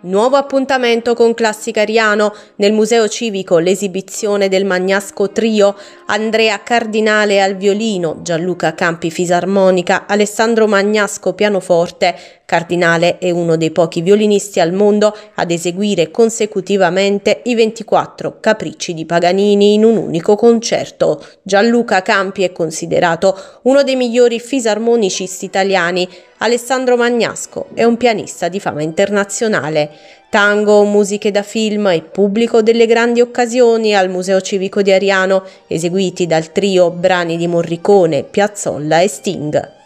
Nuovo appuntamento con Classica Ariano. Nel Museo Civico l'esibizione del Magnasco Trio, Andrea Cardinale al violino, Gianluca Campi fisarmonica, Alessandro Magnasco pianoforte. Cardinale è uno dei pochi violinisti al mondo ad eseguire consecutivamente i 24 capricci di Paganini in un unico concerto. Gianluca Campi è considerato uno dei migliori fisarmonicisti italiani. Alessandro Magnasco è un pianista di fama internazionale. Tango, musiche da film e pubblico delle grandi occasioni al Museo Civico di Ariano, eseguiti dal trio brani di Morricone, Piazzolla e Sting.